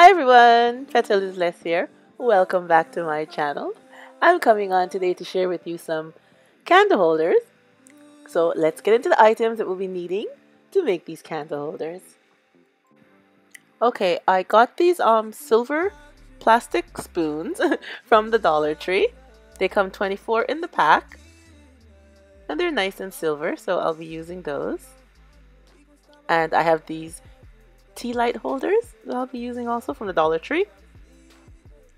Hi everyone, Petalisbless here. Welcome back to my channel. I'm coming on today to share with you some candle holders. So let's get into the items that we'll be needing to make these candle holders. Okay, I got these um silver plastic spoons from the Dollar Tree. They come 24 in the pack. And they're nice and silver, so I'll be using those. And I have these tea light holders that I'll be using also from the Dollar Tree.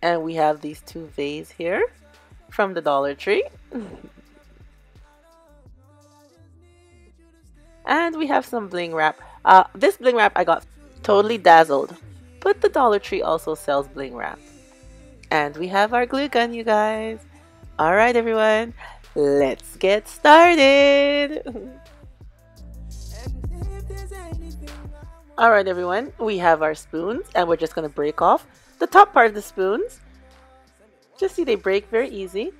And we have these two vases here from the Dollar Tree. and we have some bling wrap. Uh, this bling wrap I got totally dazzled. But the Dollar Tree also sells bling wrap. And we have our glue gun, you guys. Alright, everyone. Let's get started. Alright everyone, we have our spoons and we're just going to break off the top part of the spoons. Just see they break very easy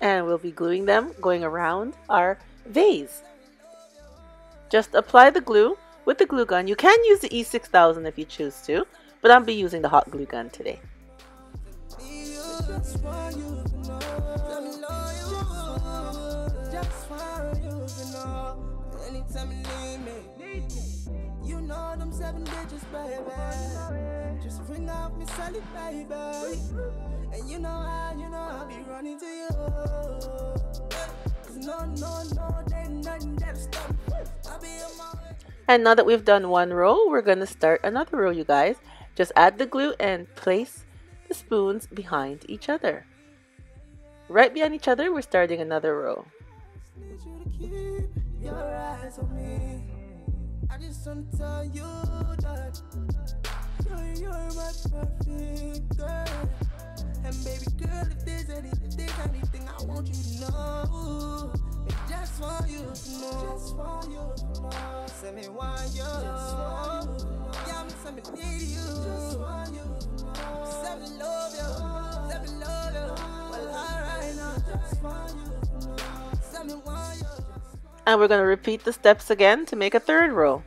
and we'll be gluing them going around our vase. Just apply the glue with the glue gun. You can use the E6000 if you choose to, but I'll be using the hot glue gun today. Seven digits, baby. Just ring off me, Sally, baby. And you know how, you know I'll be running to you. no, no, no, they nothing that stop. And now that we've done one row, we're going to start another row, you guys. Just add the glue and place the spoons behind each other. Right behind each other, we're starting another row. I just wanna tell you that you're, you're my perfect girl. And baby girl, if there's, any, if there's anything I want you to know, it's just for you to know. Just for you to know. Send me why you. Just for you know. Yeah, I'm send me need you. Just for you to know. Send me love you. Send me love you. Well, alright now. Just for you to know. Send me why you. And we're going to repeat the steps again to make a third row.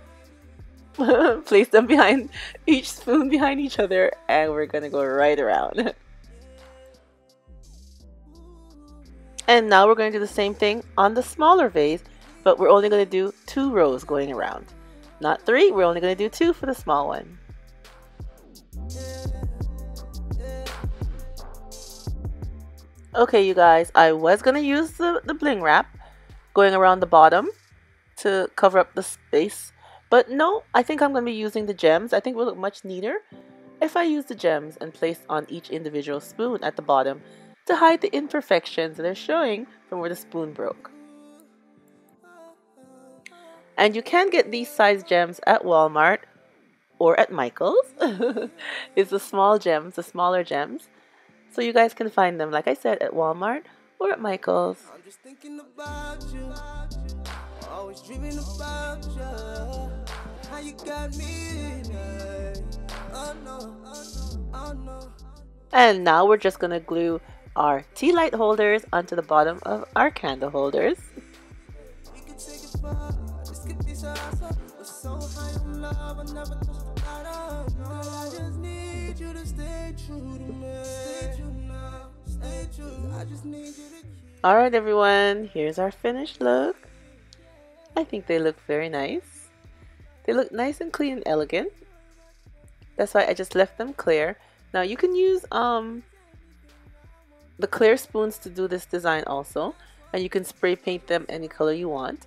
Place them behind each spoon behind each other and we're to go right around. and now we're going to do the same thing on the smaller vase, but we're only going to do two rows going around. Not three, we're only going to do two for the small one. Okay, you guys, I was to use the, the bling wrap, going around the bottom to cover up the space. But no, I think I'm going to be using the gems. I think it will look much neater if I use the gems and place on each individual spoon at the bottom to hide the imperfections that are showing from where the spoon broke. And you can get these size gems at Walmart or at Michael's. it's the small gems, the smaller gems. So you guys can find them, like I said, at Walmart or at Michael's. Always dreaming about you. How you got me oh no, oh no, oh no. And now we're just gonna glue our tea light holders onto the bottom of our candle holders. Alright everyone, here's our finished look. I think they look very nice. They look nice and clean and elegant. That's why I just left them clear. Now you can use um the clear spoons to do this design also. And you can spray paint them any color you want.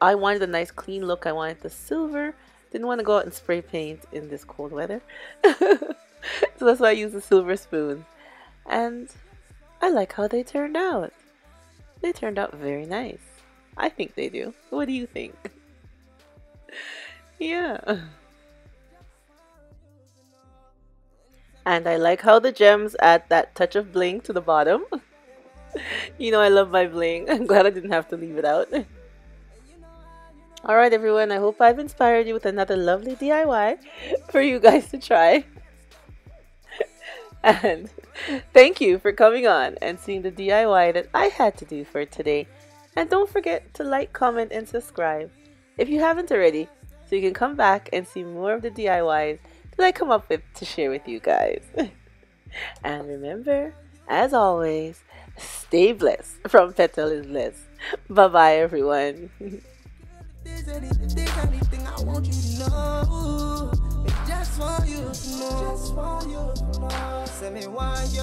I wanted a nice clean look. I wanted the silver. Didn't want to go out and spray paint in this cold weather. so that's why I used the silver spoons. And I like how they turned out. They turned out very nice. I think they do. What do you think? yeah. And I like how the gems add that touch of bling to the bottom. you know I love my bling. I'm glad I didn't have to leave it out. Alright everyone, I hope I've inspired you with another lovely DIY for you guys to try. and thank you for coming on and seeing the DIY that I had to do for today. And don't forget to like, comment, and subscribe if you haven't already, so you can come back and see more of the DIYs that I come up with to share with you guys. and remember, as always, stay blessed from Petal is Blessed. Bye bye, everyone. Just for you to know. Just for you to know. Send me why you.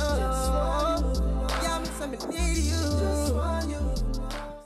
Need you. Just for you